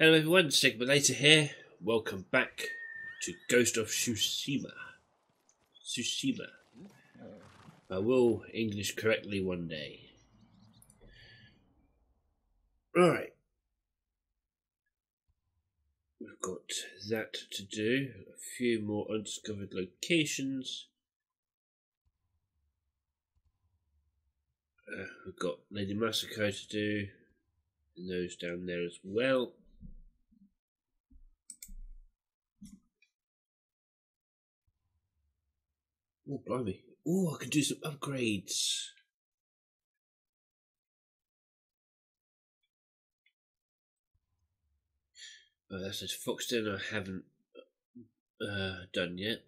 Hello everyone, Sigma Later here. Welcome back to Ghost of Tsushima. Tsushima. I will English correctly one day. Right. We've got that to do. A few more undiscovered locations. Uh, we've got Lady Masako to do. And those down there as well. Oh, blimey. Oh, I can do some upgrades. Oh, that's a Foxden I haven't uh, done yet.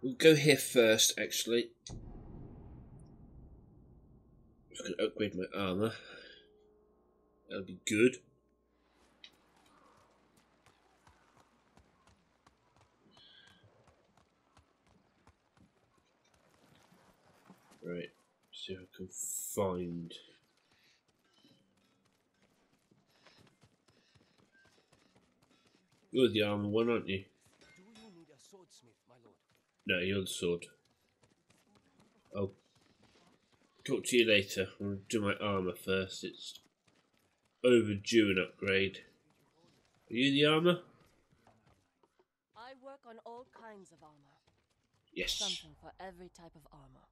We'll go here first, actually. Just going to upgrade my armour. That'll be good. Right, see if I can find. You're the armor one, aren't you? Do you need a swordsmith, my lord? No, you're the sword. I'll talk to you later. I'll do my armor first. It's overdue an upgrade. Are you the armor? I work on all kinds of armor. Yes. Something for every type of armor.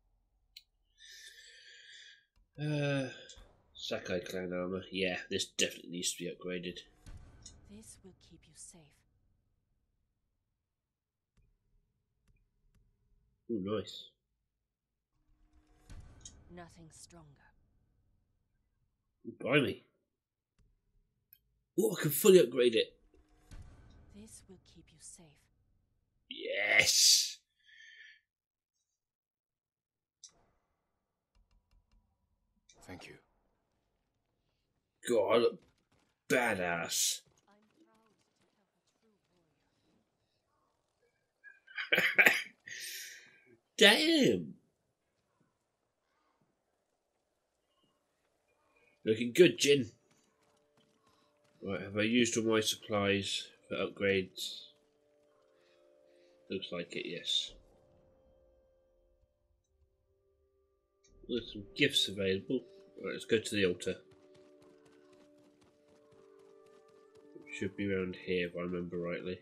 Uh, Sakai clan armor. Yeah, this definitely needs to be upgraded. This will keep you safe. Oh, nice. Nothing stronger. Ooh, blimey. Oh, I can fully upgrade it. This will keep you safe. Yes. Thank you. God, badass. Damn. Looking good, Jin. Right, have I used all my supplies for upgrades? Looks like it, yes. There's some gifts available. Right, let's go to the altar. Should be around here if I remember rightly.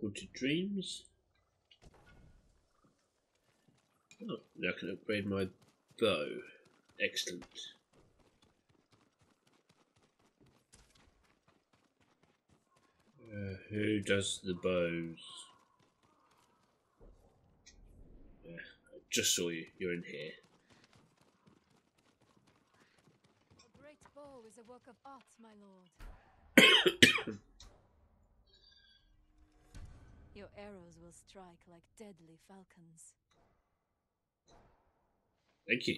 Haunted Dreams. Oh, now I can upgrade my bow. Excellent. Uh, who does the bows? Yeah, I just saw you. You're in here. A great bow is a work of art, my lord. Your arrows will strike like deadly falcons. Thank you.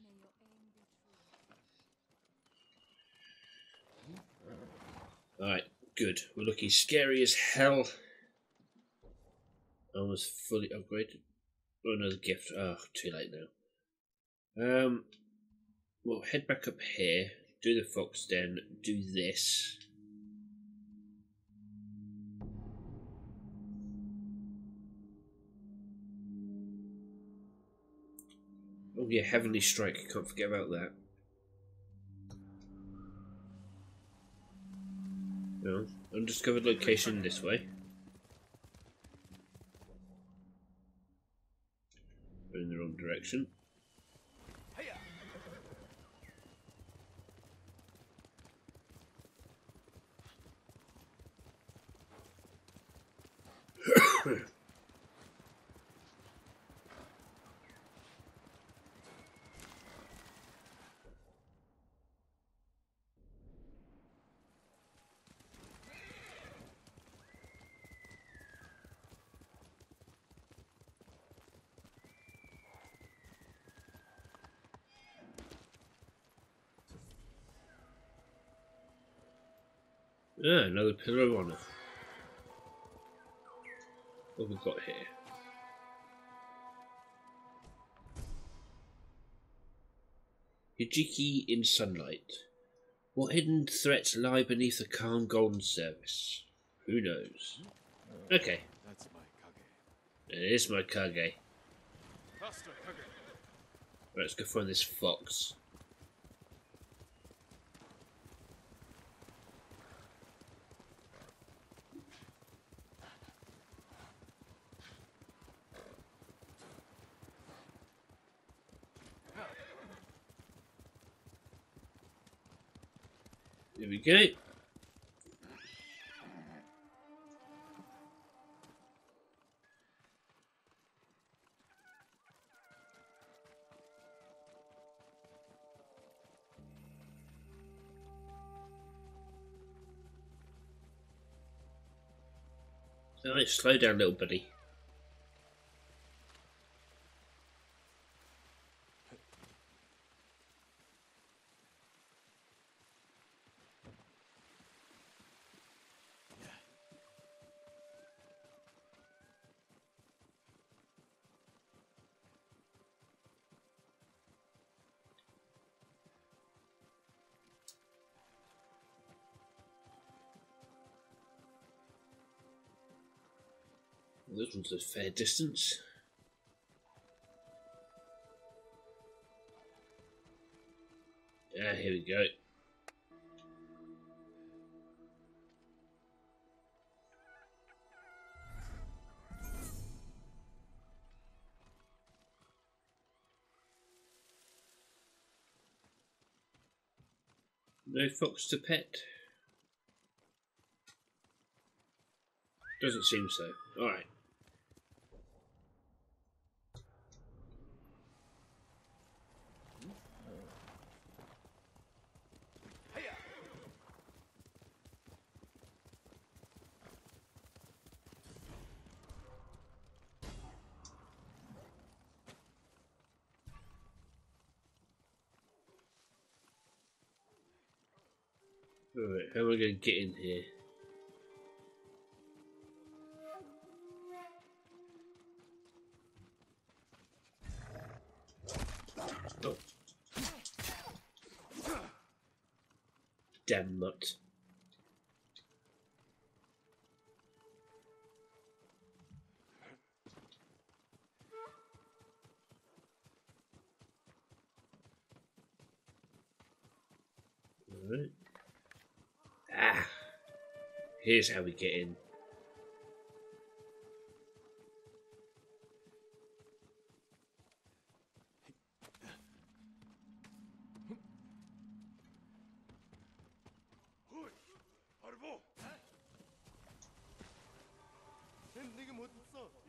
May your good. We're looking scary as hell. Almost fully upgraded. Oh, another gift. Oh, too late now. Um, we'll head back up here, do the fox den, do this. Oh yeah, Heavenly Strike, can't forget about that. No, undiscovered location this way. We're in the wrong direction. Ah, another pillar of honor. Oh, we've got here? Hijiki in sunlight. What hidden threats lie beneath the calm golden surface? Who knows? Okay, That's my Kage. it is my Kage. Right, let's go find this fox. Here we go. Alright, slow down, little buddy. One's a fair distance. Ah, here we go. No fox to pet? Doesn't seem so. Alright. Alright, how am I going to get in here? Damn mutt. Here's how we get in.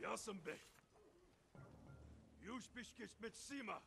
Yasım Bey. Yuş pişkiş metsima.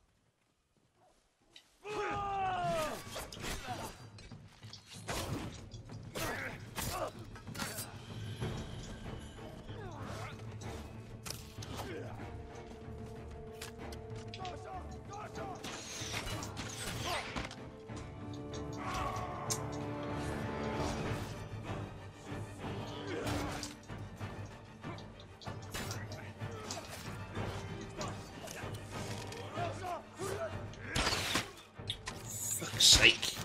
Sake.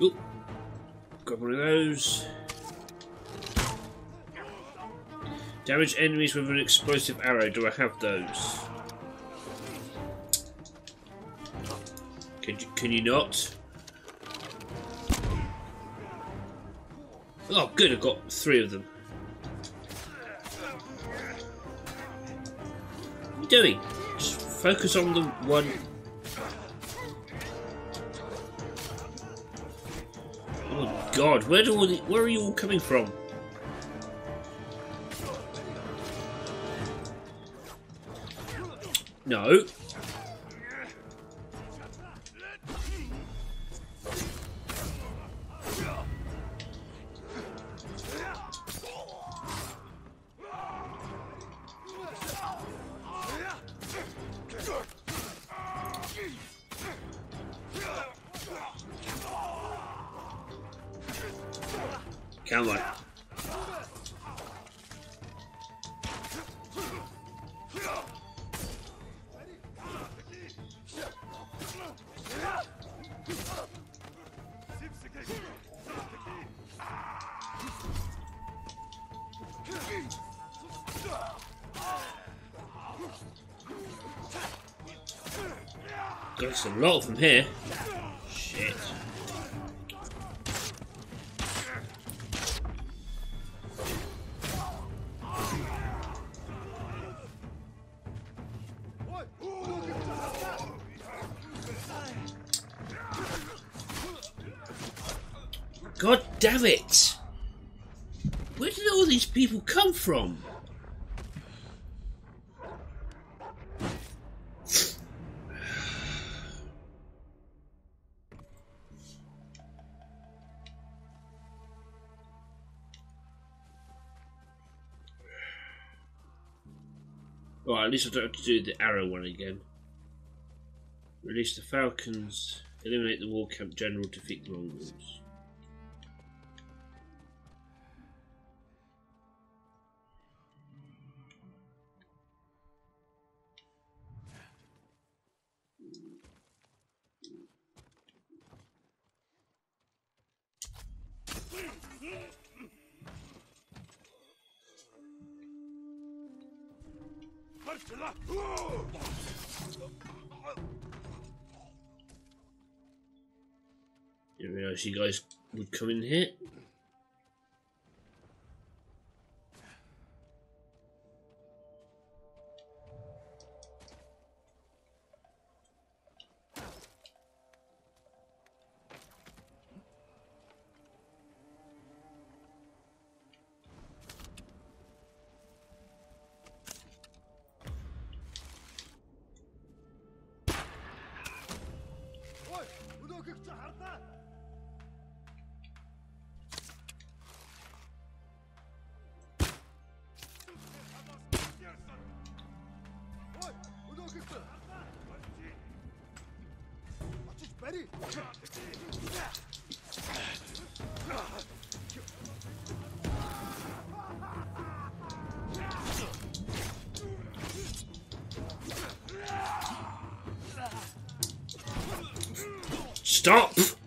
Oop. Got one of those. Damage enemies with an explosive arrow. Do I have those? Can you, can you not? Oh, good. I've got three of them. What are you doing? Just focus on the one. Oh God! Where do all the, where are you all coming from? No. A lot them here. Well, at least I don't have to do the arrow one again. Release the Falcons, eliminate the war camp general, defeat the Mongols. You guys would come in here. Stop!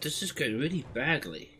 This is going really badly.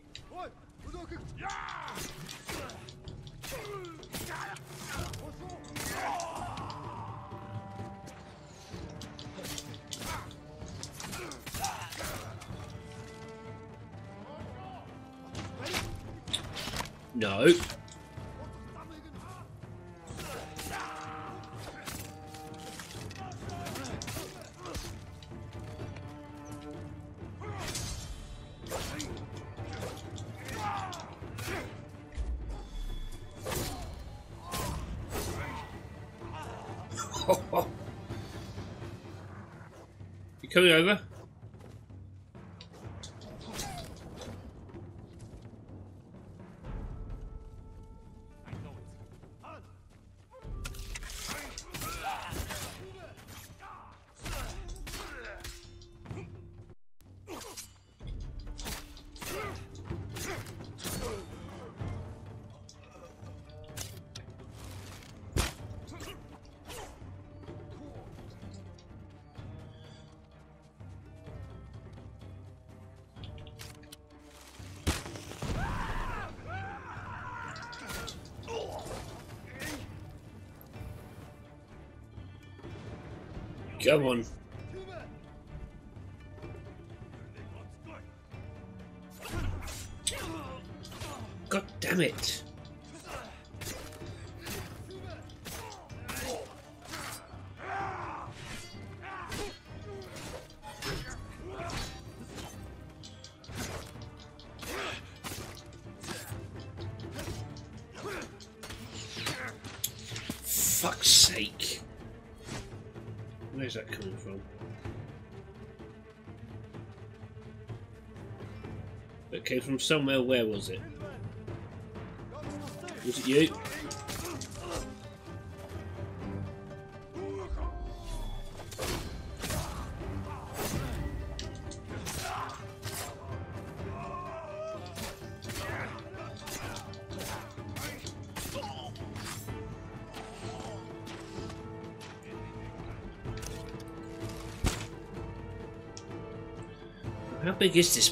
You coming over? Come on. God damn it. Came from somewhere, where was it? Was it you? How big is this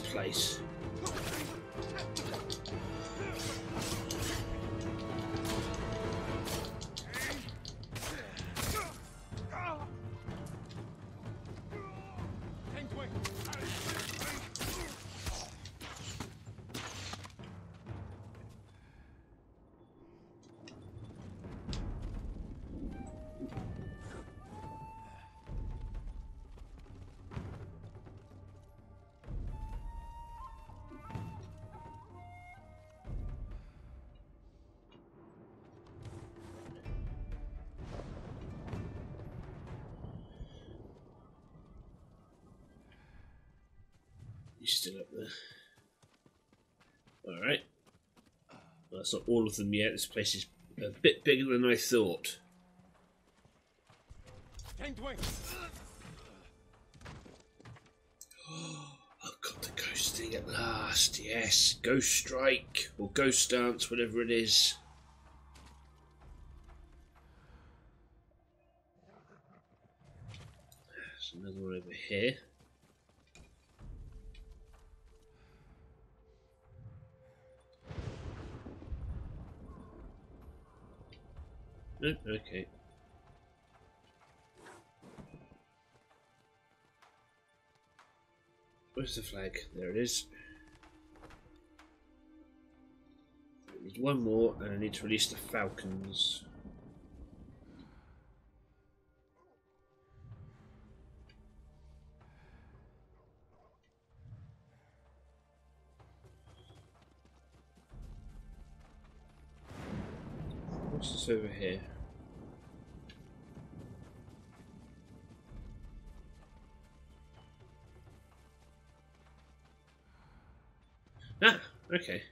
that's not all of them yet. This place is a bit bigger than I thought. I've got the ghost thing at last. Yes. Ghost strike or ghost dance, whatever it is. There's another one over here. Nope, okay. Where's the flag? There it is. I need one more, and I need to release the falcons. What's this over here? Okay.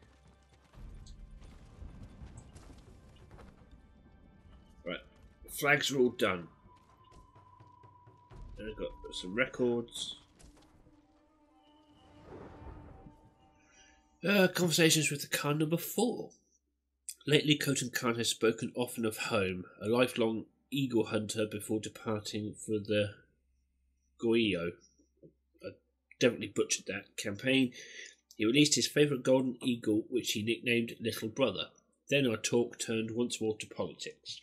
Right, flags are all done. And I've got some records. Uh, conversations with the Khan number four. Lately, Khotun Khan has spoken often of home, a lifelong eagle hunter before departing for the Goio. I definitely butchered that campaign. He released his favourite golden eagle, which he nicknamed Little Brother. Then our talk turned once more to politics.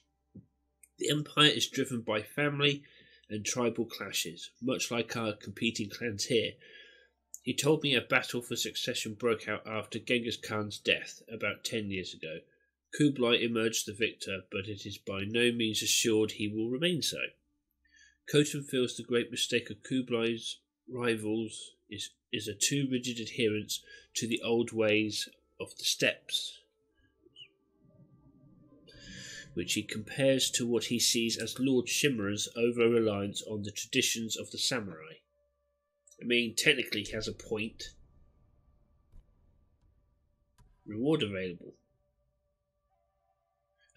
The Empire is driven by family and tribal clashes, much like our competing clans here. He told me a battle for succession broke out after Genghis Khan's death about ten years ago. Kublai emerged the victor, but it is by no means assured he will remain so. Khotun feels the great mistake of Kublai's rivals is, is a too rigid adherence to the old ways of the steppes, which he compares to what he sees as Lord Shimura's over reliance on the traditions of the samurai. I mean, technically, he has a point. Reward available.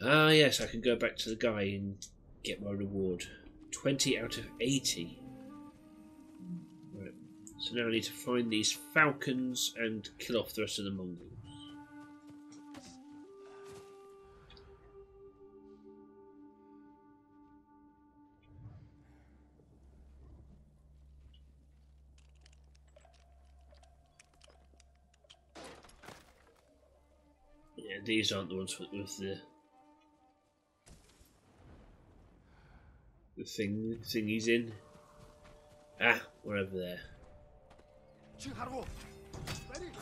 Ah, yes, I can go back to the guy and get my reward. 20 out of 80. So now I need to find these falcons and kill off the rest of the Mongols. Yeah, these aren't the ones with, with the the thing thing he's in. Ah, we're over there. 칭하로. Ready?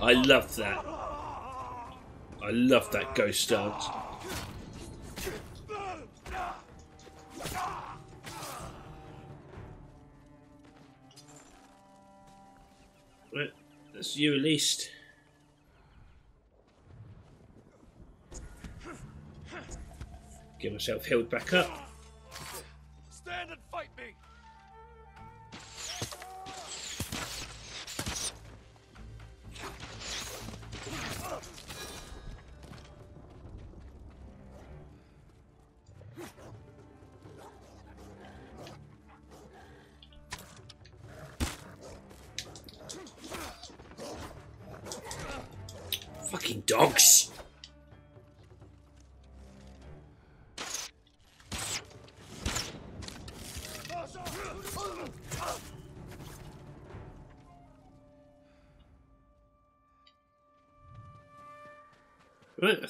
I love that. I love that ghost dance. You released. Get myself healed back up.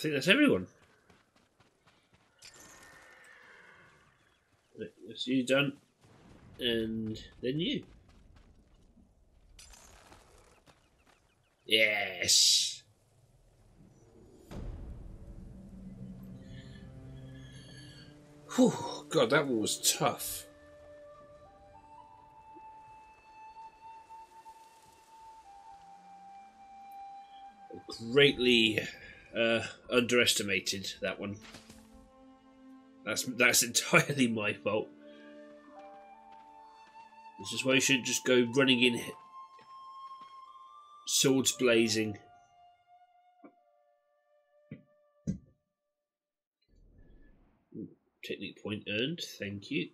Think that's everyone. That's you done. And then you. Yes. Whew, God, that one was tough. Greatly uh, underestimated that one. That's that's entirely my fault. This is why you shouldn't just go running in, swords blazing. Technique point earned. Thank you.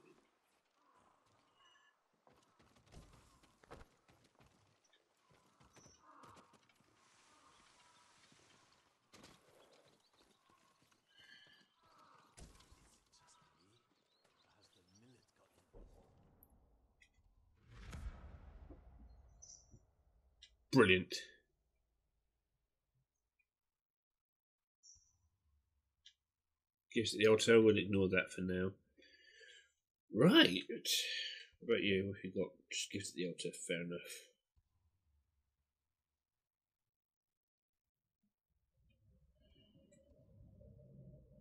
Brilliant. Gives it the altar. We'll ignore that for now. Right. What about you? What you got? Just gives it the altar. Fair enough.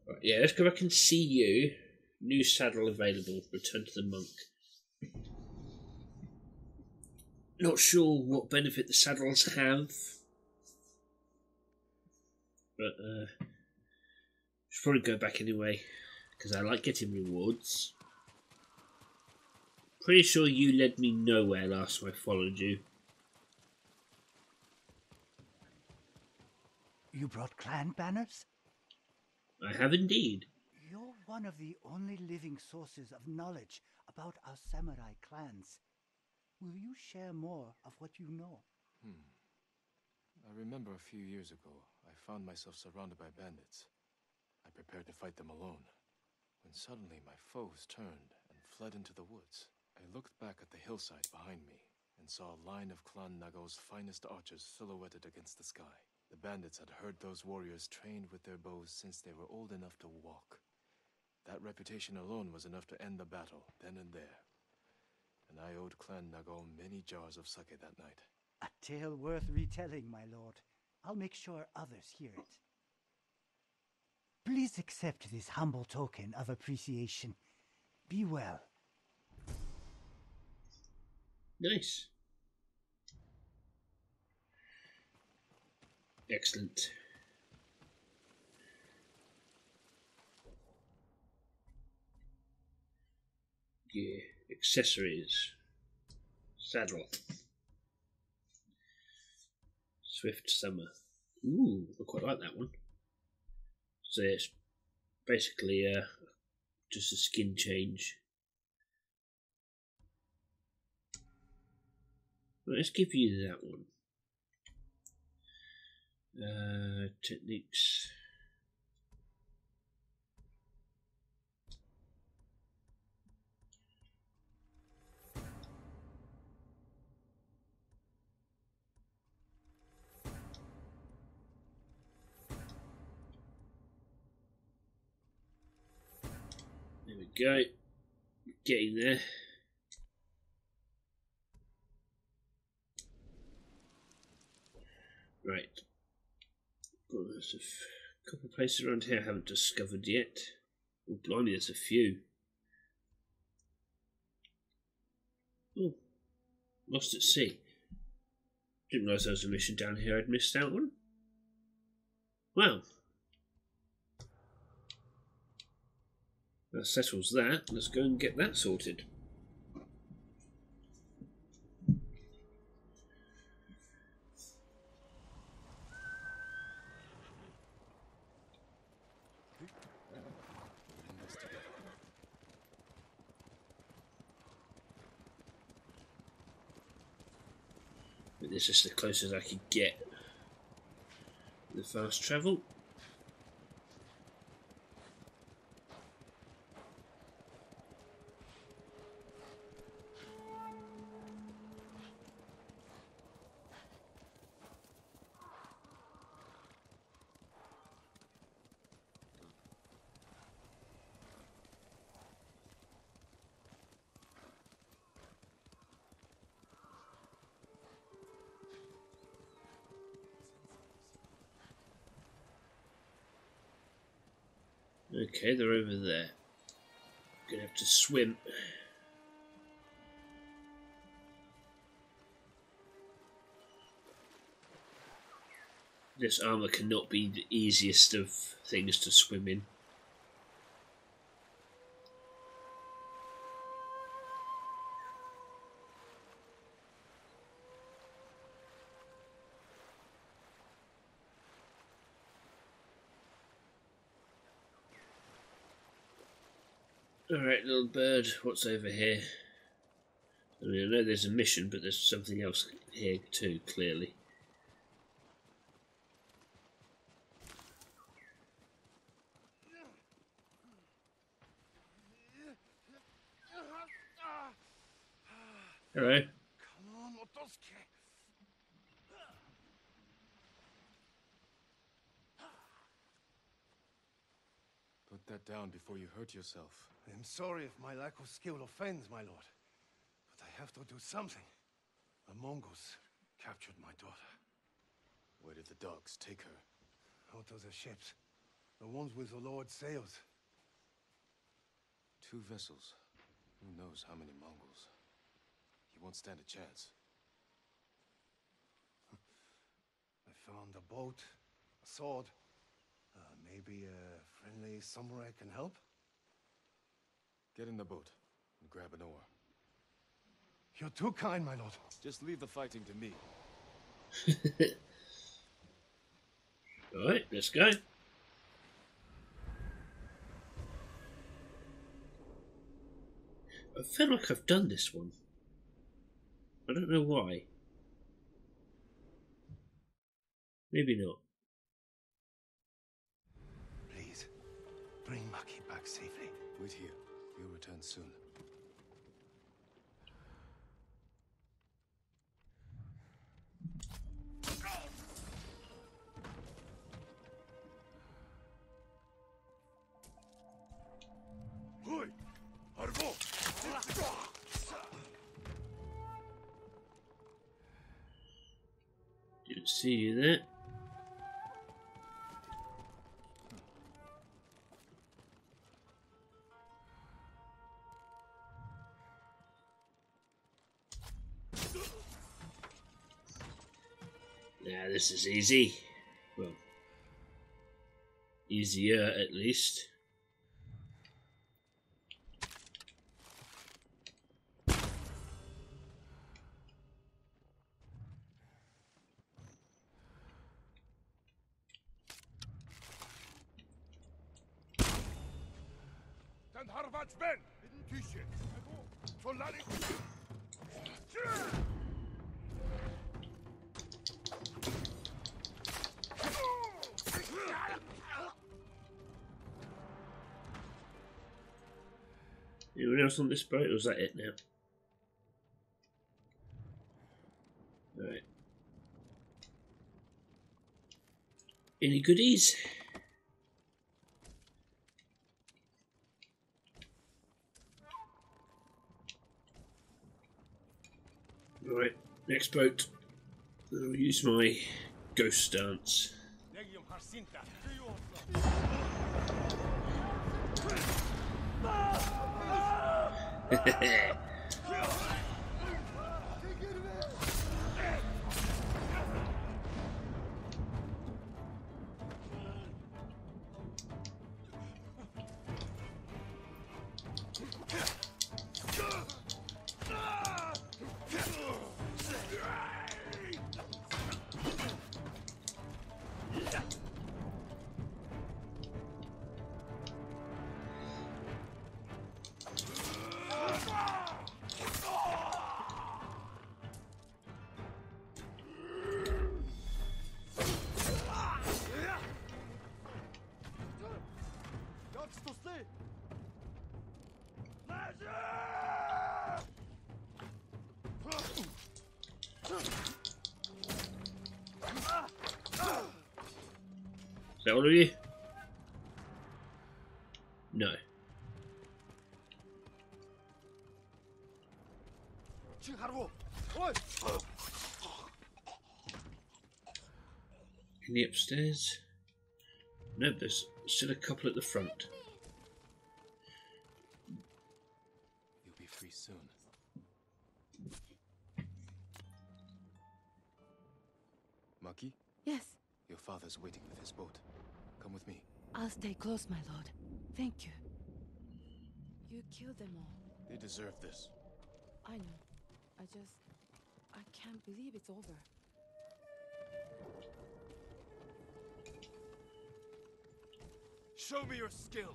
Right, yeah, let's go back and see you. New saddle available. Return to the monk. Not sure what benefit the saddles have, but uh, should probably go back anyway because I like getting rewards. Pretty sure you led me nowhere last time I followed you. You brought clan banners? I have indeed. You're one of the only living sources of knowledge about our samurai clans. Will you share more of what you know? Hmm. I remember a few years ago, I found myself surrounded by bandits. I prepared to fight them alone, when suddenly my foes turned and fled into the woods. I looked back at the hillside behind me and saw a line of Clan Nago's finest archers silhouetted against the sky. The bandits had heard those warriors trained with their bows since they were old enough to walk. That reputation alone was enough to end the battle, then and there. And I owed Clan Nago many jars of sake that night. A tale worth retelling, my lord. I'll make sure others hear it. Please accept this humble token of appreciation. Be well. Nice. Excellent. Yeah, accessories. Saddle. Swift Summer. Ooh, I quite like that one. So it's basically uh, just a skin change. Let's give you that one. Uh, techniques. Go. Getting there. Right. Got there's a couple of places around here I haven't discovered yet. Oh, blimey, there's a few. Oh, lost at sea. Didn't realise there was a mission down here I'd missed out on. Well, that settles that. Let's go and get that sorted. This is the closest I could get. The fast travel. Okay, they're over there. Gonna have to swim. This armour cannot be the easiest of things to swim in. Alright, little bird, what's over here? I mean, I know there's a mission, but there's something else here too, clearly. Hello. Come on, Otosuke. Put that down before you hurt yourself. I am sorry if my lack of skill offends, my lord. But I have to do something. The Mongols captured my daughter. Where did the dogs take her? Out of the ships. The ones with the Lord's sails. Two vessels. Who knows how many Mongols? He won't stand a chance. I found a boat, a sword. Maybe a friendly samurai can help? Get in the boat and grab an oar. You're too kind, my lord. Just leave the fighting to me. Alright, let's go. I feel like I've done this one. I don't know why. Maybe not. Wait here. He'll return soon. Hoi! Arvo! Didn't see you there. This is easy. Well, easier at least. on this boat, or was that it now? Alright. Any goodies? All right. next boat. I'll use my ghost stance. Harsinta. Is that all of you? No. Any upstairs? No, there's still a couple at the front. Close, my lord. Thank you. You killed them all. They deserve this. I know. I just. I can't believe it's over. Show me your skill!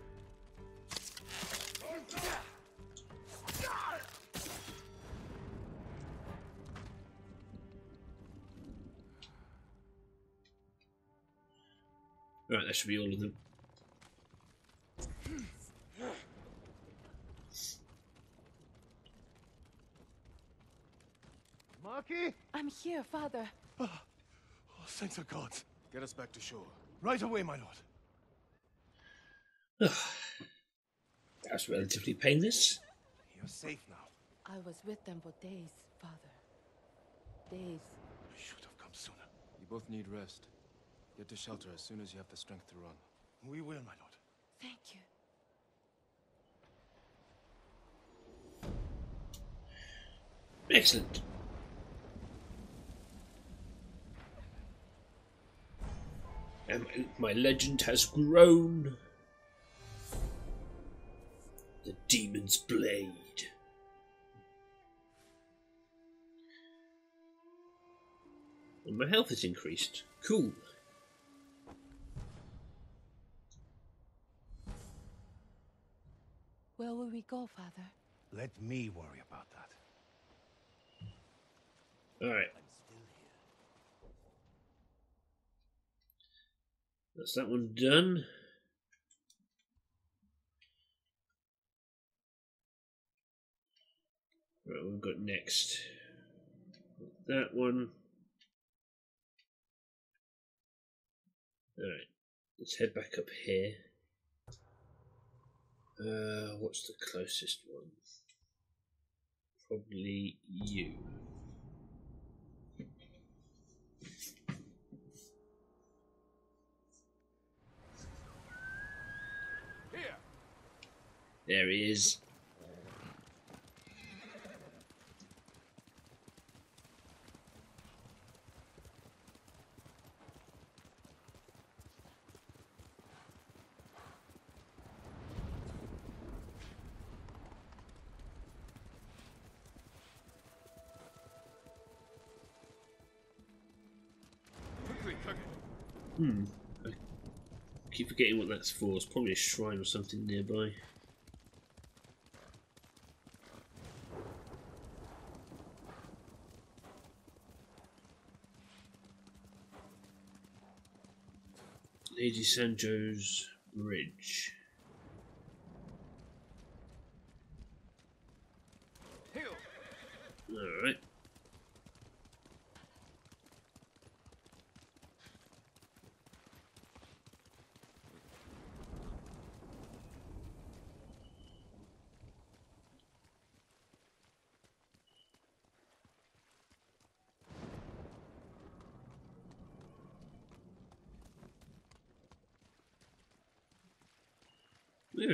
Right, that should be all of them. Marky? I'm here, father. Ah, oh, thanks of God. Get us back to shore. Right away, my lord. That was relatively painless. You're safe now. I was with them for days, father. Days. I should have come sooner. You both need rest. Get to shelter as soon as you have the strength to run. We will, my lord. Thank you. Excellent. And my legend has grown. The Demon's Blade. And my health has increased. Cool. Where will we go, father? Let me worry about that. Alright, I'm still here. that's that one done. Right, we've got next. That one. Alright, let's head back up here. Uh, what's the closest one? Probably you. Here! There he is. Hmm. I keep forgetting what that's for. It's probably a shrine or something nearby. Lady Sanjo's Ridge. Alright.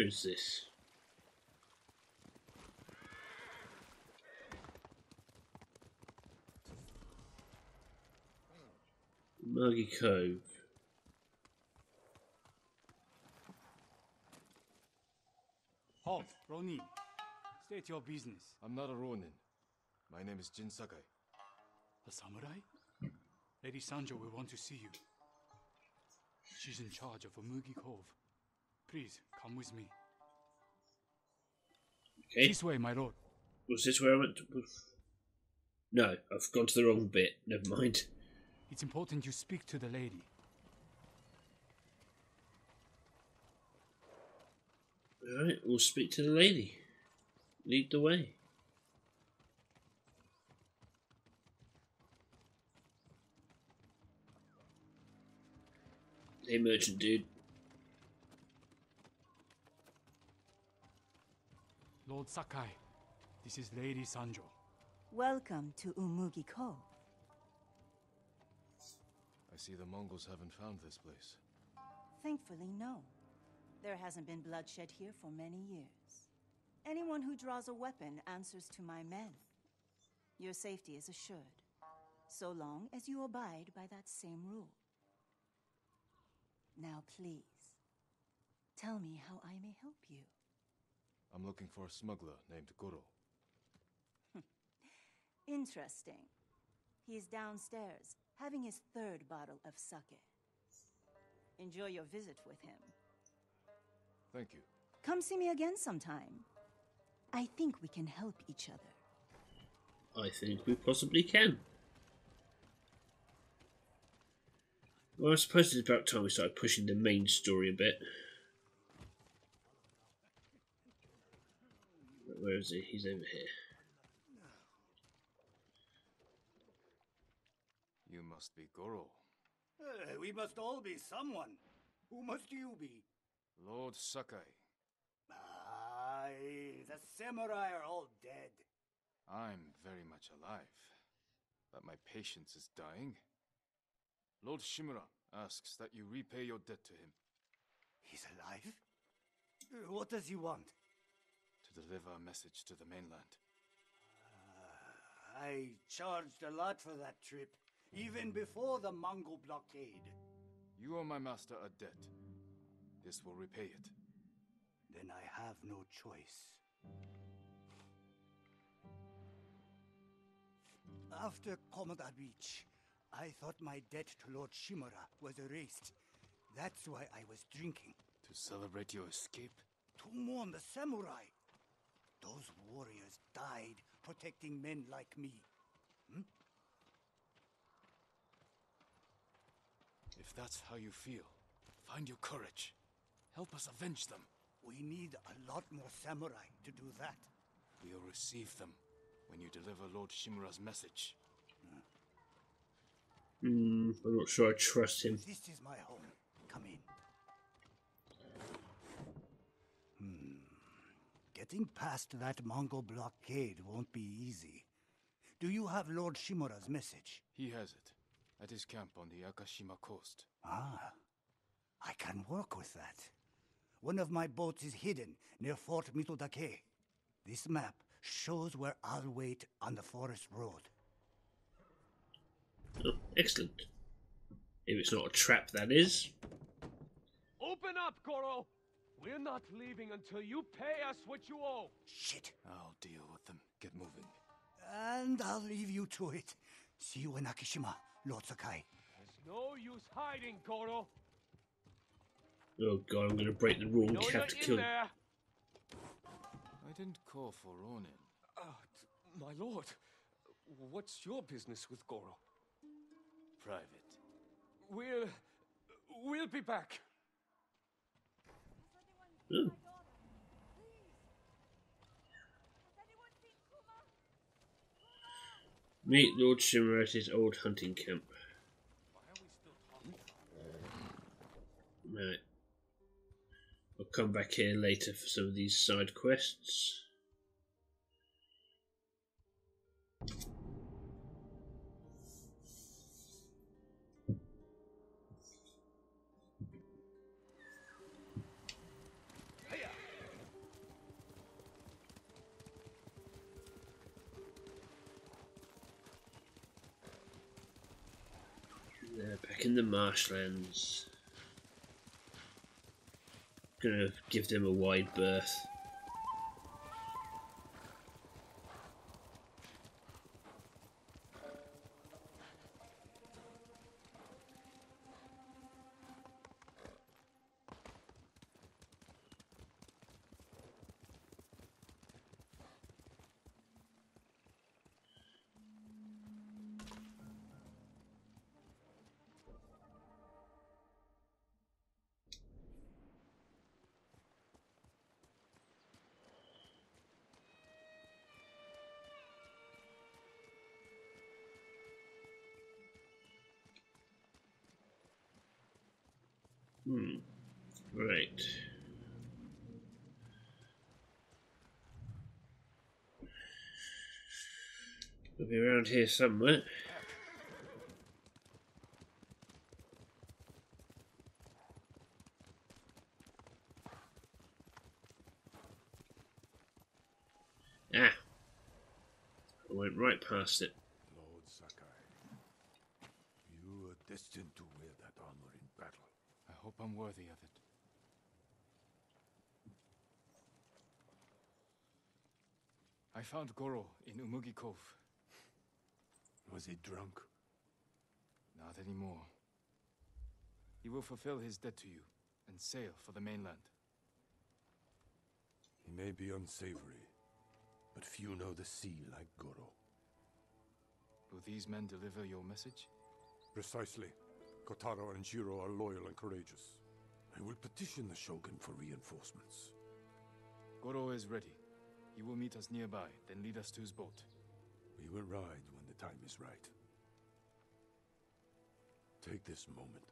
Where is this? Muggy Cove. Halt, Ronin. State your business. I'm not a Ronin. My name is Jin Sakai. A samurai? Lady Sanjo will want to see you. She's in charge of Umugi Cove. Please, come with me. Okay. This way, my lord. Was this where I went to? No, I've gone to the wrong bit. Never mind. It's important you speak to the lady. Alright, we'll speak to the lady. Lead the way. Hey, merchant dude. Lord Sakai, this is Lady Sanjo. Welcome to Umugi Cove. I see the Mongols haven't found this place. Thankfully, no. There hasn't been bloodshed here for many years. Anyone who draws a weapon answers to my men. Your safety is assured, so long as you abide by that same rule. Now, please, tell me how I may help you. I'm looking for a smuggler named Goro. Interesting. He's downstairs, having his third bottle of sake. Enjoy your visit with him. Thank you. Come see me again sometime. I think we can help each other. I think we possibly can. Well, I suppose it's about time we started pushing the main story a bit. Where is he? He's over here. You must be Goro. Uh, we must all be someone. Who must you be? Lord Sakai. Aye, the samurai are all dead. I'm very much alive. But my patience is dying. Lord Shimura asks that you repay your debt to him He's alive? Uh, What does he want? Deliver a message to the mainland. Uh, I charged a lot for that trip, even before the Mongol blockade. You owe my master a debt. This will repay it. Then I have no choice. After Komoda Beach, I thought my debt to Lord Shimura was erased. That's why I was drinking. To celebrate your escape? To mourn the samurai. Those warriors died protecting men like me. If that's how you feel, find your courage. Help us avenge them. We need a lot more samurai to do that. We'll receive them when you deliver Lord Shimura's message. Hmm, I'm not sure I trust him. This is my home. Come in. Getting past that Mongol blockade won't be easy. Do you have Lord Shimura's message? He has it, at his camp on the Akashima coast. Ah, I can work with that. One of my boats is hidden near Fort Mitodake. This map shows where I'll wait on the forest road. Oh, excellent. If it's not a trap, that is. Open up, Goro! We're not leaving until you pay us what you owe. Shit! I'll deal with them. Get moving. And I'll leave you to it. See you in Akashima, Lord Sakai. There's no use hiding, Goro. Oh god, I'm going to break the rule know and have to kill. there. I didn't call for Ronin. Uh, t- my lord, what's your business with Goro? Private. We'll... We'll be back. Oh, meet Lord Shimura at his old hunting camp. Right. I'll come back here later for some of these side quests. In the marshlands. Gonna give them a wide berth. Hmm. Right. We'll be around here somewhere. Ah. I went right past it. Lord Sakai, you are destined to wear that armor in battle. I hope I'm worthy of it. I found Goro in Umugi Cove. Was he drunk? Not anymore. He will fulfill his debt to you and sail for the mainland. He may be unsavory, but few know the sea like Goro. Will these men deliver your message? Precisely. Kotaro and Jiro are loyal and courageous. I will petition the Shogun for reinforcements. Goro is ready. He will meet us nearby, then lead us to his boat. We will ride when the time is right. Take this moment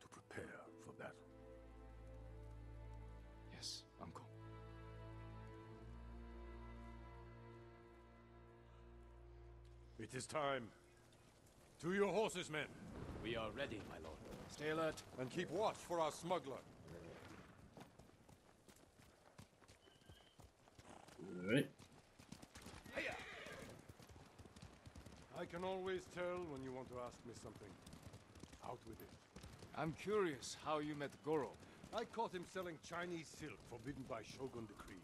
to prepare for battle. Yes, Uncle. It is time. To your horses, men, We are ready, my lord. Stay alert. and keep watch for our smuggler. Alright. I can always tell when you want to ask me something. Out with it. I'm curious how you met Goro. I caught him selling Chinese silk forbidden by Shogun decree.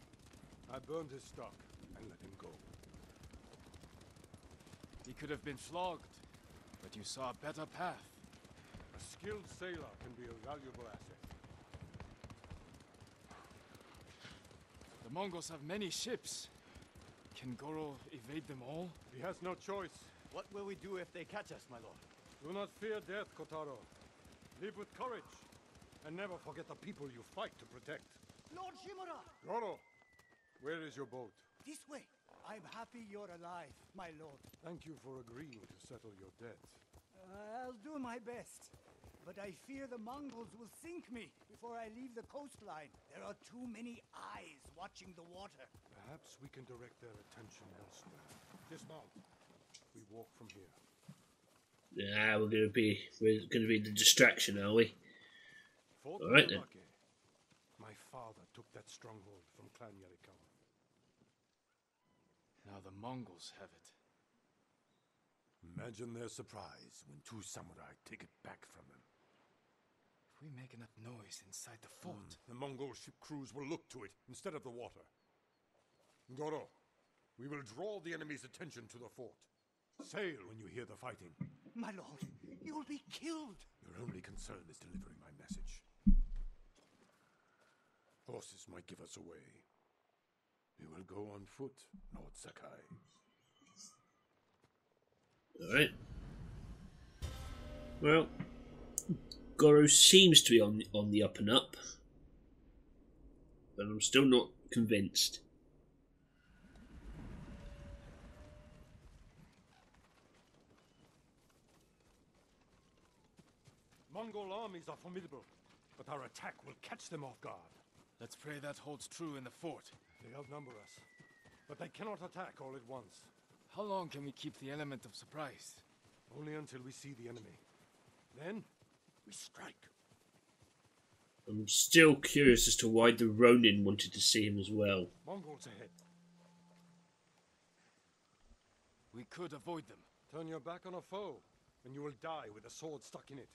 I burned his stock and let him go. He could have been flogged, but you saw a better path. A skilled sailor can be a valuable asset. The Mongols have many ships. Can Goro evade them all? He has no choice. What will we do if they catch us, my lord? Do not fear death, Kotaro. Live with courage. And never forget the people you fight to protect. Lord Shimura! Goro, where is your boat? This way. I'm happy you're alive, my lord. Thank you for agreeing to settle your debt. Uh, I'll do my best. But I fear the Mongols will sink me before I leave the coastline. There are too many eyes watching the water. Perhaps we can direct their attention elsewhere. Dismount. We walk from here. Yeah, we're gonna be we're gonna be the distraction, are we? Fort All right, then. Mizumake. My father took that stronghold from Clan Yarikawa. Now the Mongols have it. Imagine their surprise when two samurai take it back from them. If we make enough noise inside the fort, hmm, The Mongol ship crews will look to it instead of the water. Goro, we will draw the enemy's attention to the fort. Sail when you hear the fighting. My lord, you'll be killed. Your only concern is delivering my message. Horses might give us away. We will go on foot, Lord Sakai. Alright. Well, Goro seems to be on on the up and up, but I'm still not convinced. Mongol armies are formidable, but our attack will catch them off guard. Let's pray that holds true in the fort. They outnumber us, but they cannot attack all at once. How long can we keep the element of surprise? Only until we see the enemy. Then, we strike. I'm still curious as to why the Ronin wanted to see him as well. Mongols ahead. We could avoid them. Turn your back on a foe, and you will die with a sword stuck in it.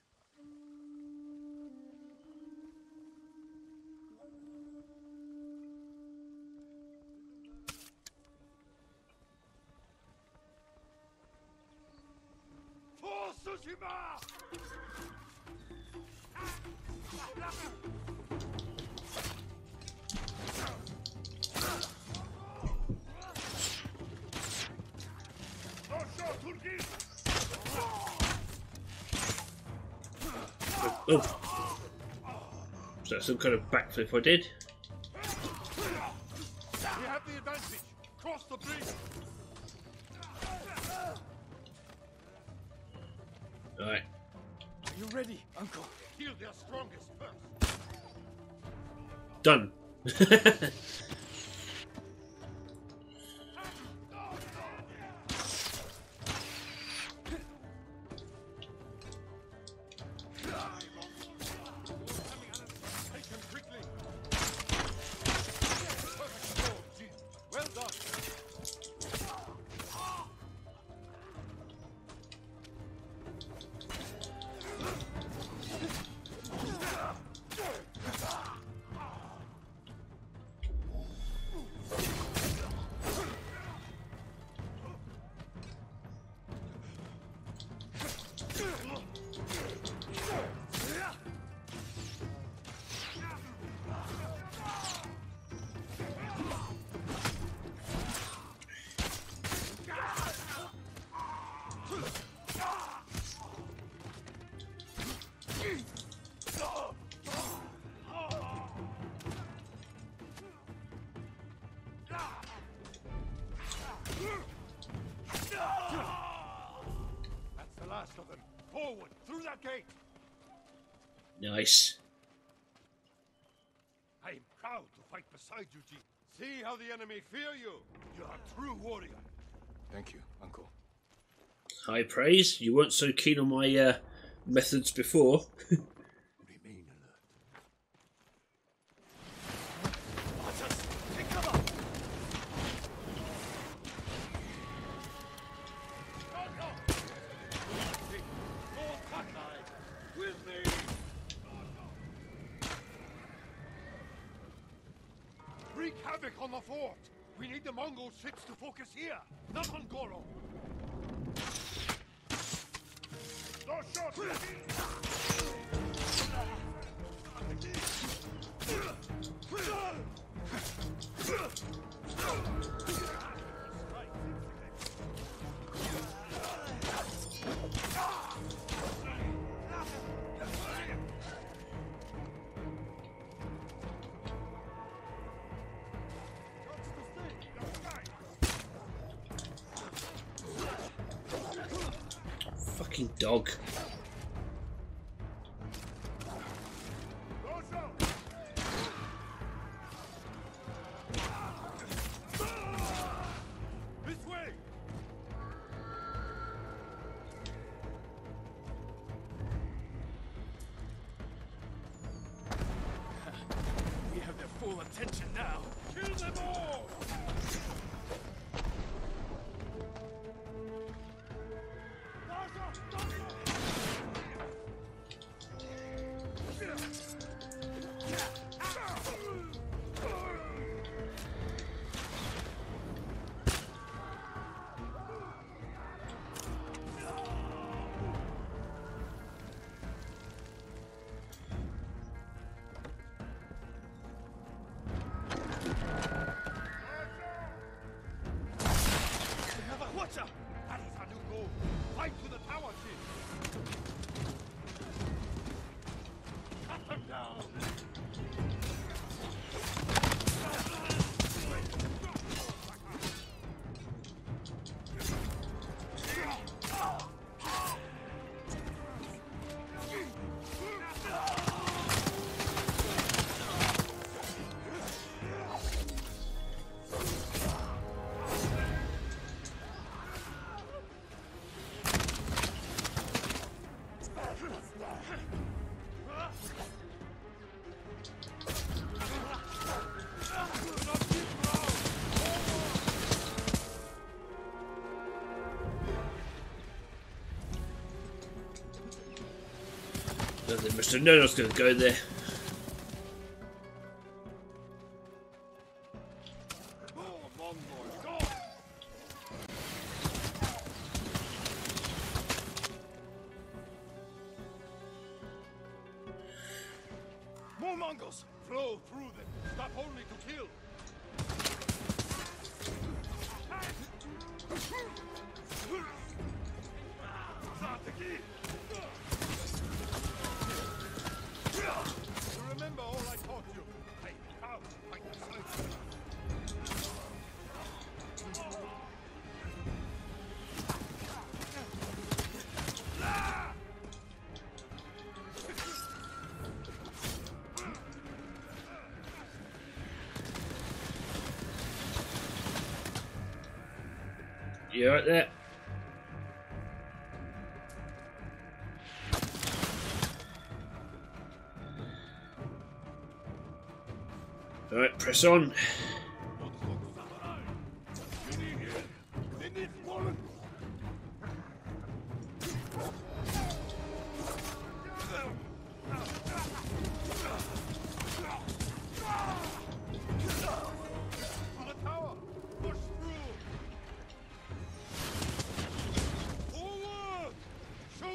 Oh! Is that some kind of backflip I did? We have the advantage! Cross the bridge! Alright. Are you ready, Uncle? Kill their strongest first! Done. gate! Nice. I am proud to fight beside you, Jin. See how the enemy fear you. You are a true warrior. Thank you, Uncle. High praise. You weren't so keen on my uh, methods before. dog. I was going to go there.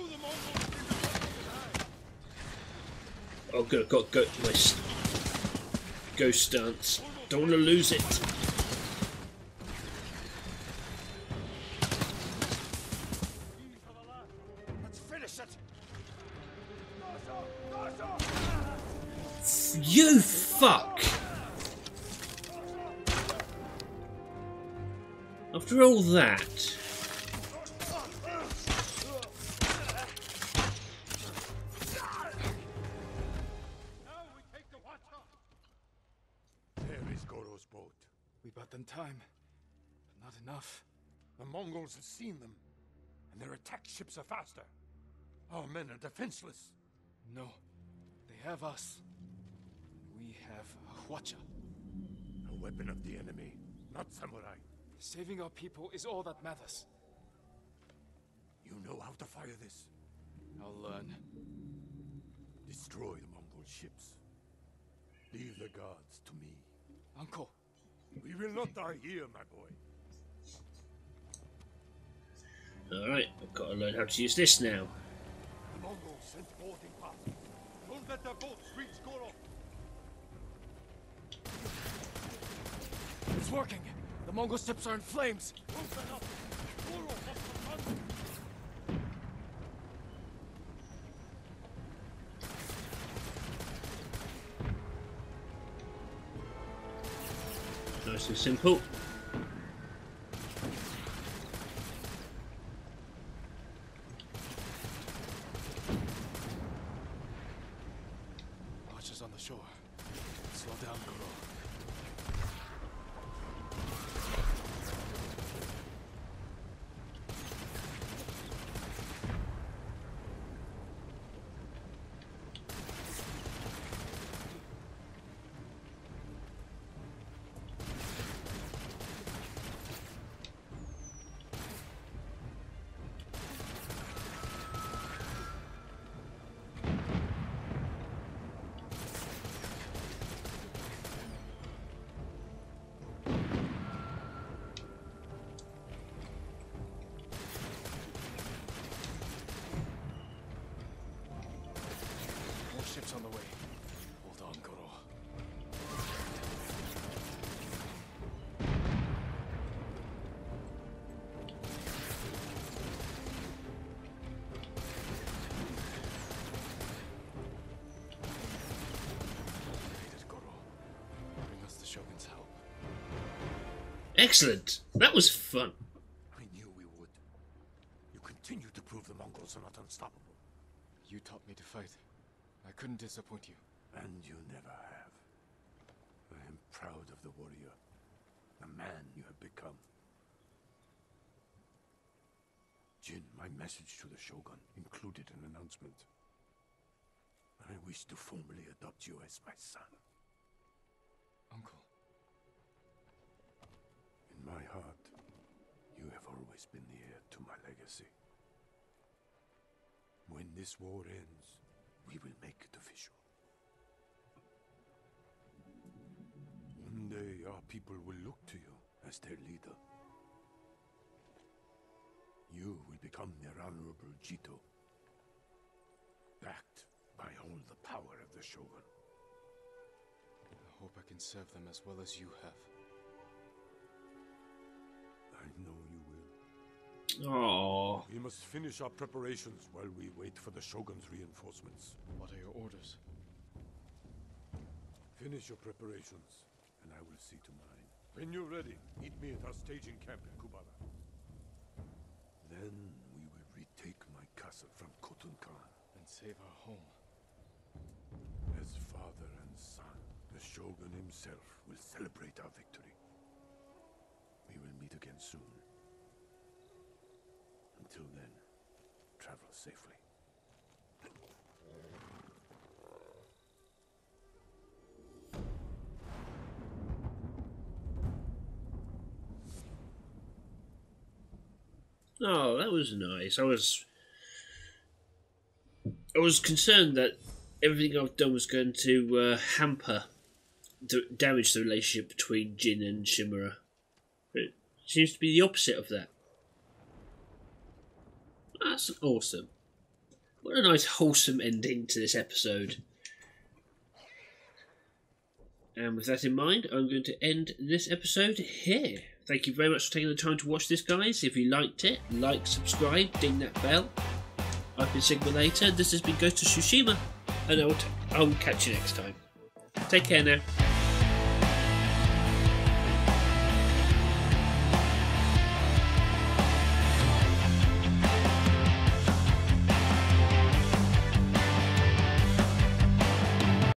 The Mongols Oh, good, got go, my s- ghost stance. Don't want to lose it. It! You fuck! After all that, ships are faster. Our men are defenseless. No, they have us. We have Hwacha. A weapon of the enemy, not samurai. Saving our people is all that matters. You know how to fire this. I'll learn. Destroy the Mongol ships. Leave the guards to me. Uncle, We will not die here, my boy. Alright, I've got to learn how to use this now. The Mongols sent boarding party. Don't let their boats reach Goro. it's working. The Mongol ships are in flames. Open up. Goro must have run. Nice and simple. Excellent. That was fun. I knew we would. You continue to prove the Mongols are not unstoppable. You taught me to fight. I couldn't disappoint you. And you never have. I am proud of the warrior, the man you have become. Jin, my message to the Shogun included an announcement. I wish to formally adopt you as my son. Uncle. My heart, you have always been the heir to my legacy. When this war ends, We will make it official. One day our people will look to you as their leader. You will become their honorable Jito. Backed by all the power of the Shogun. I hope I can serve them as well as you have. Oh, We must finish our preparations while we wait for the Shogun's reinforcements. What are your orders? Finish your preparations, and I will see to mine. When you're ready, meet me at our staging camp in Kubala. Then we will retake my castle from Khotun Khan. And save our home. As father and son, the Shogun himself will celebrate our victory. We will meet again soon. Until then, travel safely. oh, that was nice. I was, I was concerned that everything I've done was going to uh, hamper, damage the relationship between Jin and Shimura. But it seems to be the opposite of that. That's awesome. What a nice, wholesome ending to this episode. And with that in mind, I'm going to end this episode here. Thank you very much for taking the time to watch this, guys. If you liked it, like, subscribe, ding that bell. I've been Sigma Later. This has been Ghost of Tsushima, and I will, t- I will catch you next time. Take care now.